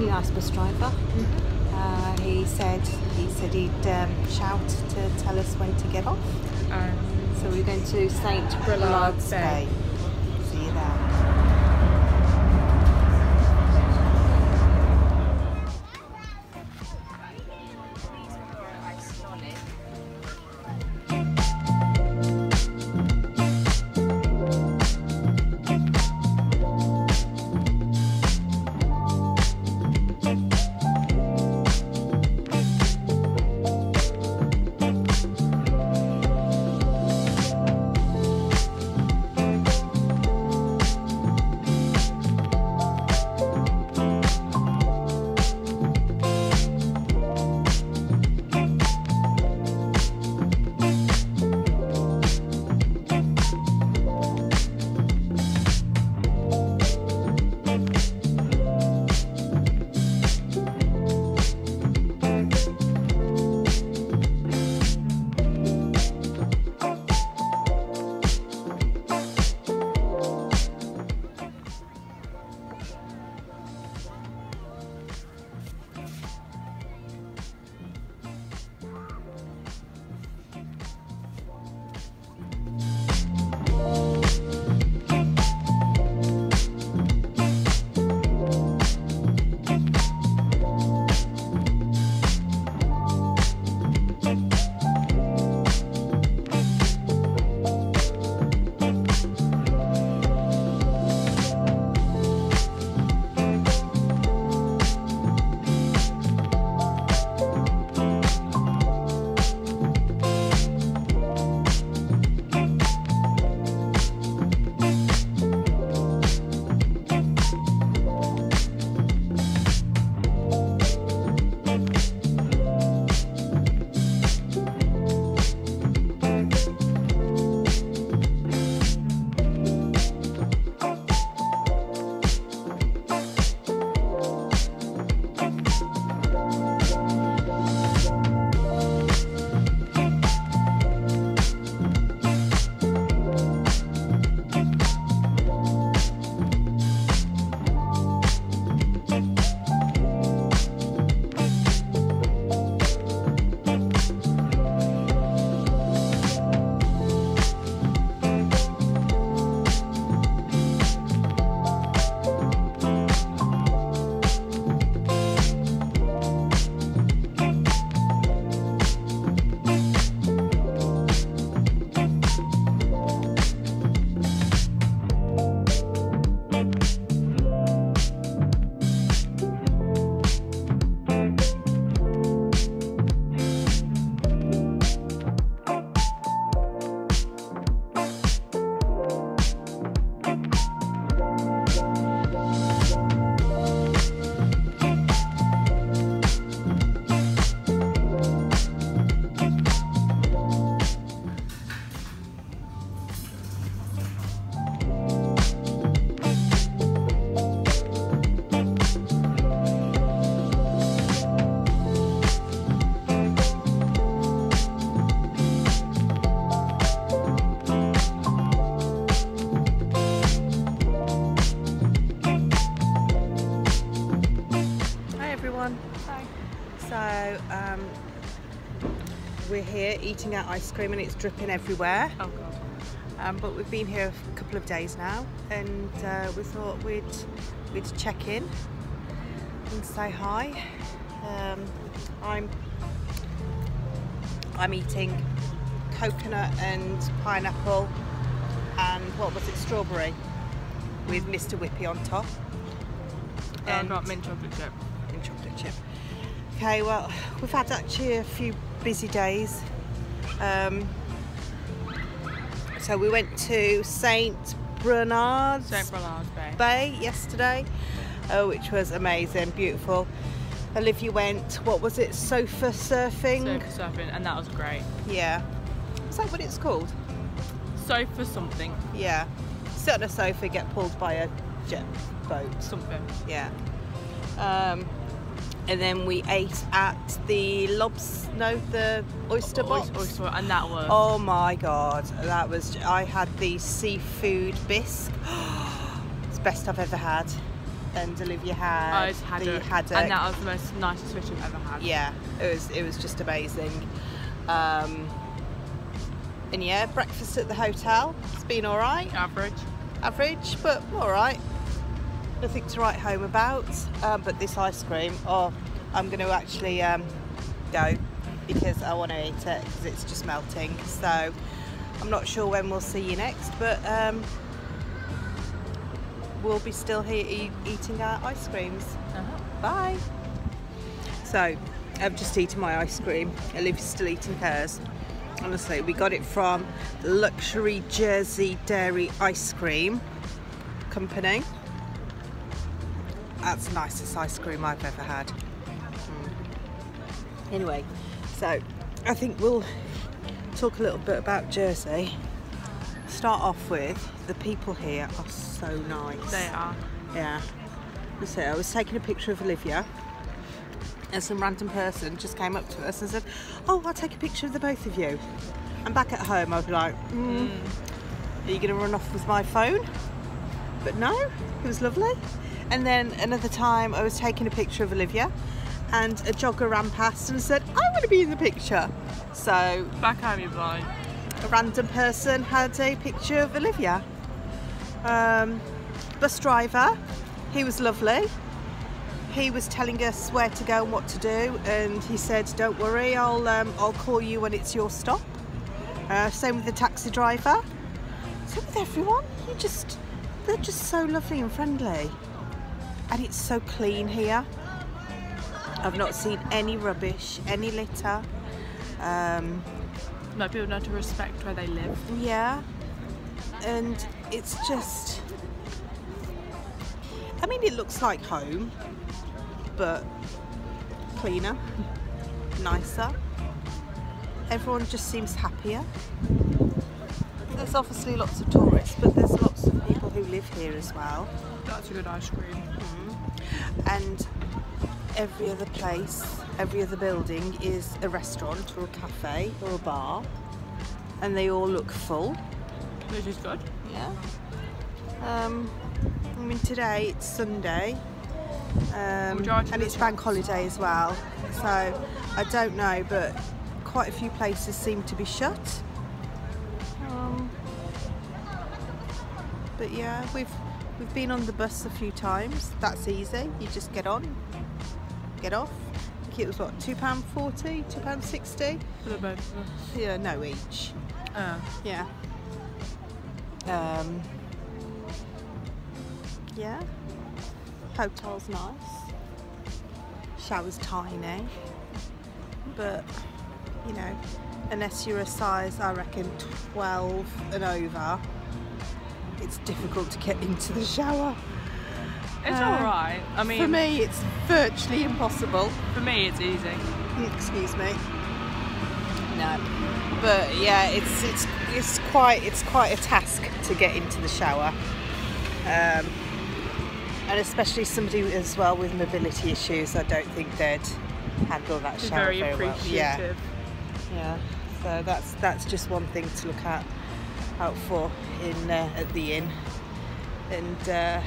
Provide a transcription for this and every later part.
bus driver. Mm-hmm. Uh, he said he said he'd um, shout to tell us when to get off. Um, So we're going to Saint Brelard Brillard's Bay. Bay. We're here eating our ice cream and it's dripping everywhere. Oh god. Um, but we've been here a couple of days now, and uh, we thought we'd we'd check in and say hi. Um, I'm I'm eating coconut and pineapple and what was it, strawberry with Mr. Whippy on top. And I've got mint chocolate chip. and chocolate chip. Okay, well, we've had actually a few busy days. Um, so we went to Saint Bernard's St. Bernard's Bay. Bay yesterday, oh, which was amazing, beautiful. Olivia went, what was it, sofa surfing? Sofa surfing, and that was great. Yeah. Is that what it's called? Sofa something. Yeah. Sit on a sofa, get pulled by a jet boat. Something. Yeah. Um, and then we ate at the lobs, no, the oyster box. Oyster, and that was. Oh my god, that was. I had the seafood bisque. it's the best I've ever had. and Olivia had just had the it, haddock. and that was the most nicest fish I've ever had. yeah, it was it was just amazing. Um, and yeah, breakfast at the hotel. It's been all right, Average. average, but all right. Nothing to write home about. Um, but this ice cream, oh, I'm going to actually um, go because I want to eat it because it's just melting. So I'm not sure when we'll see you next, but um, we'll be still here e- eating our ice creams. Uh-huh. Bye. So, I've just eaten my ice cream. Olivia's still eating hers. Honestly, we got it from Luxury Jersey Dairy Ice Cream Company. That's the nicest ice cream I've ever had. Mm. Anyway, so I think we'll talk a little bit about Jersey. Start off with the people here are so nice. They are. Yeah. So I was taking a picture of Olivia, and some random person just came up to us and said, "Oh, I'll take a picture of the both of you." And back at home, I'd be like, mm, "Are you going to run off with my phone?" But no, it was lovely. And then another time, I was taking a picture of Olivia, and a jogger ran past and said, "I want to be in the picture." So Back home, you blind. a random person had a picture of Olivia. Um, bus driver, he was lovely. He was telling us where to go and what to do, and he said, "Don't worry, I'll um, I'll call you when it's your stop." Uh, same with the taxi driver. Same with everyone. You just they're just so lovely and friendly, and it's so clean here. I've not seen any rubbish, any litter. Um, No, people know to respect where they live. yeah, and it's just. I mean, it looks like home, but cleaner, nicer. Everyone just seems happier. There's obviously lots of tourists, but there's lots of people who live here as well. That's a good ice cream. And every other place, every other building is a restaurant or a cafe or a bar, and they all look full. Which is good. Yeah. Um, I mean, today it's Sunday, um, and it's bank holiday as well. So I don't know, but quite a few places seem to be shut. But yeah, we've we've been on the bus a few times. That's easy. You just get on, get off. I think it was what two pound forty, two pound sixty. For the both of us. Yeah, no each. Uh, Yeah. Um, yeah. Hotel's nice. Shower's tiny. But, you know, unless you're a size, I reckon, 12 and over, it's difficult to get into the shower. it's Uh, alright. I mean, For me, it's virtually impossible. for me, it's easy. Excuse me. No. But yeah, it's it's it's quite it's quite a task to get into the shower. Um, and especially somebody as well with mobility issues, I don't think they'd handle that shower very very, well. Yeah, yeah. So that's that's just one thing to look at out for in uh, at the inn. And uh,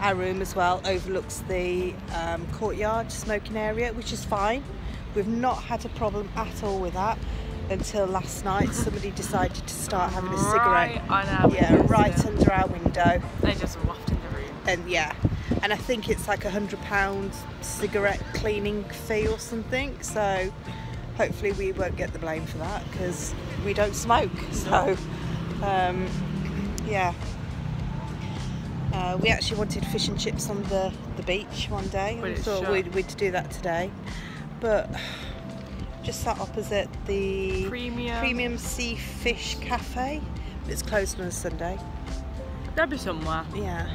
our room as well overlooks the um, courtyard smoking area, which is fine. We've not had a problem at all with that until last night. Somebody decided to start having a Right cigarette. our Yeah, right yeah. under our window, They just waft in the room. and yeah, and I think it's like a hundred pound cigarette cleaning fee or something. So hopefully we won't get the blame for that because we don't smoke. So um, yeah. Uh, we actually wanted fish and chips on the, the beach one day. But and it's thought shut. we'd, we'd do that today. But just sat opposite the Premium. Premium Sea Fish Cafe. It's closed on a Sunday. There'll be somewhere. Yeah.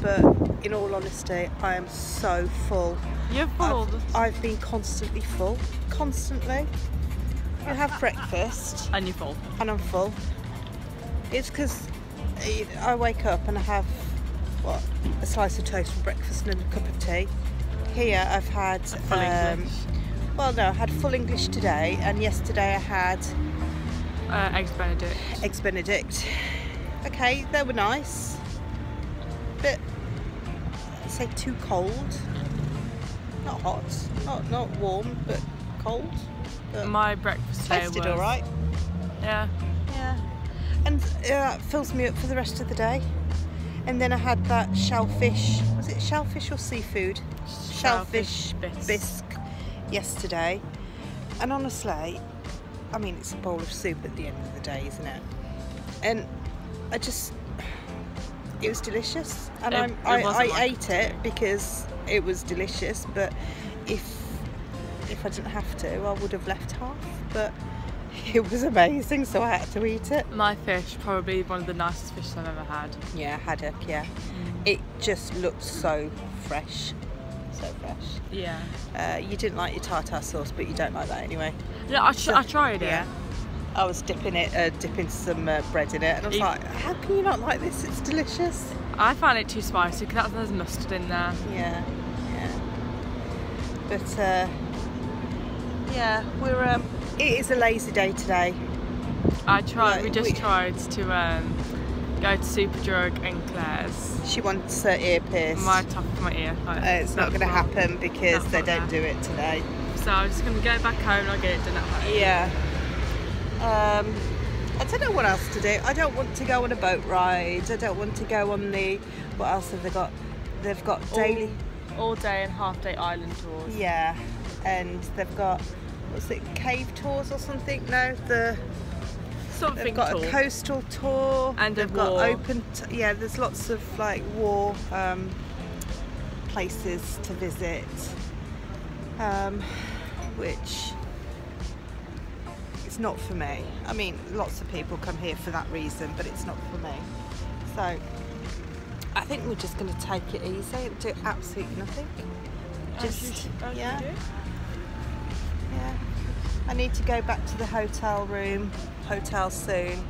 But in all honesty, I am so full. You're full. I've, I've been constantly full. Constantly. You have breakfast and you're full. and I'm full. It's because I wake up and I have what a slice of toast for breakfast and a cup of tea. Here I've had Full um, English. well no, I had full English today and yesterday I had Uh, eggs Benedict. eggs Benedict. Okay, they were nice. Bit say too cold. Not hot, not not warm, but cold. But My breakfast today tasted was all right. Yeah. And uh, fills me up for the rest of the day. And then I had that shellfish. Was it shellfish or seafood? Shellfish, bisque. bisque yesterday. And honestly, I mean, it's a bowl of soup at the end of the day, isn't it? And I just, it was delicious, and It- I'm, it I, wasn't I ate it because it was delicious. But if if I didn't have to, I would have left half. But it was amazing, so I had to eat it. My fish, probably one of the nicest fish I've ever had. Yeah, haddock. Yeah, it just looked so fresh, so fresh. Yeah. Uh, you didn't like your tartar sauce, but you don't like that anyway. Yeah, I, tr- I tried it. Yeah. I was dipping it, uh, dipping some uh, bread in it, and I was You- like, "How can you not like this? It's delicious." I found it too spicy because there's mustard in there. Yeah, yeah. But uh, yeah, we're. Um, it is a lazy day today. I tried. We just we- tried to um, go to Superdrug and Claire's. She wants her ear pierced. My top of my ear. Like, uh, it's not going to happen because they don't they're- do it today. So I'm just gonna go back home and I'll get it done at home. Yeah. Um, I don't know what else to do. I don't want to go on a boat ride. I don't want to go on the. What else have they got? They've got daily. All, all day and half day island tours. Yeah, and they've got what's it? Cave tours or something? No, the Something they've got tour. a coastal tour And a they've got war. open. Yeah, there's lots of like war um, places to visit, um, which it's not for me. I mean, lots of people come here for that reason, but it's not for me. So I think we're just going to take it easy and do absolutely nothing. As you Just as you yeah, do. Yeah. I need to go back to the hotel room, hotel soon.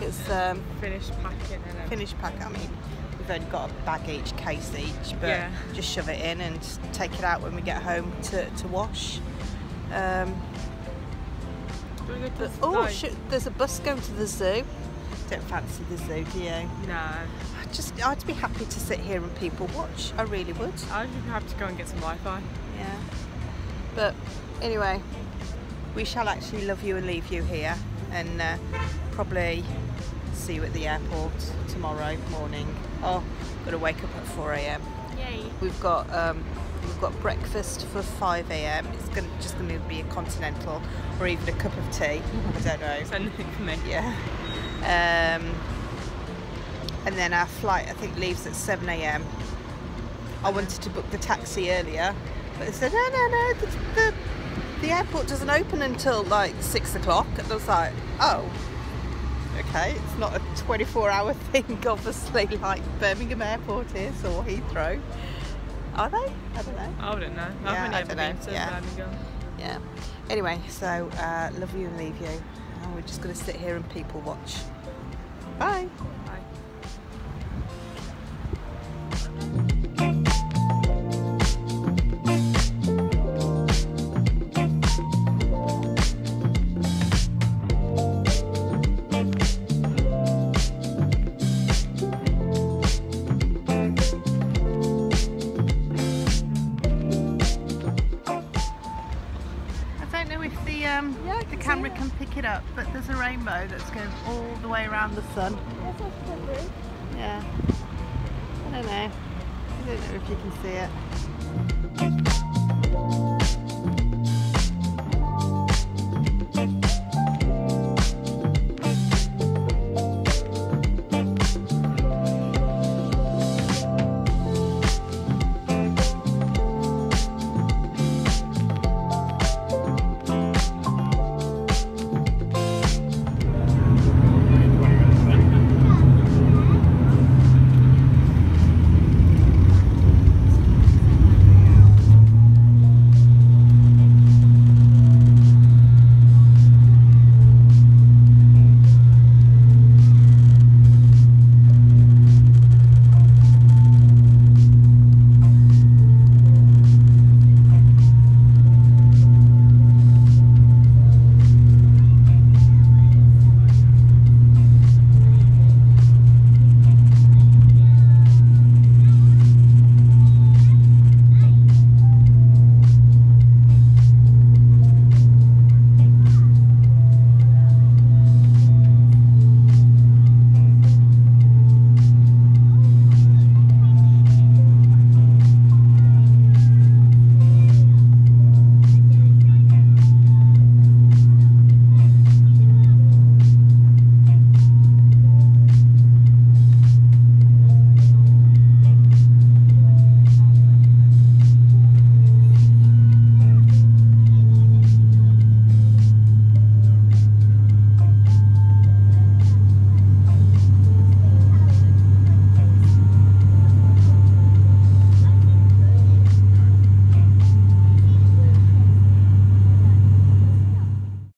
It's um, Finish packing and finished pack. I mean, we've only got a bag each, case each, but Yeah. just shove it in and take it out when we get home to, to wash. Um, Do we go to but, the oh, there's a bus going to the zoo. Don't fancy the zoo, do you? No. I just, I'd be happy to sit here and people watch. I really would. I'd have to go and get some Wi-Fi. Yeah. But anyway, we shall actually love you and leave you here, and uh, probably see you at the airport tomorrow morning. Oh, got to wake up at 4 a.m. Yay. We've got um, we've got breakfast for 5 a.m. It's gonna, just going to be a continental or even a cup of tea. I don't know. It's anything for me. Yeah. Um, and then our flight, I think, leaves at 7 a.m. I wanted to book the taxi earlier, but they said, no, no, no, the, the, the airport doesn't open until like 6 o'clock. And I was like, oh, okay, it's not a 24 hour thing, obviously, like Birmingham Airport is or Heathrow. Are they? I don't know. I wouldn't know. Yeah, I've only I ever been to Yeah. Birmingham. Yeah. Anyway, so uh, love you and leave you. And we're just going to sit here and people watch. Bye. Up, but there's a rainbow that's going all the way around the sun. Yeah. I don't know. I don't know if you can see it.